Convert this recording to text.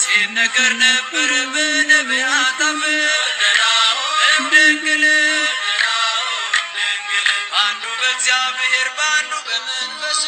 ሲነገር ነበር በነቢያት አፍ እምድንግል አንዱ በእግዚአብሔር በአንዱ በመንፈስ